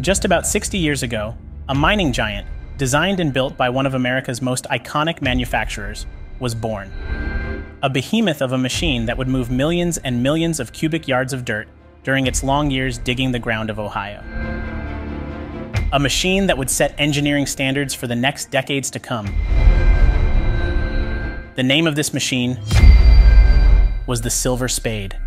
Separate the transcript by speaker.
Speaker 1: Just about 60 years ago, a mining giant, designed and built by one of America's most iconic manufacturers, was born. A behemoth of a machine that would move millions and millions of cubic yards of dirt during its long years digging the ground of Ohio. A machine that would set engineering standards for the next decades to come. The name of this machine was the Silver Spade.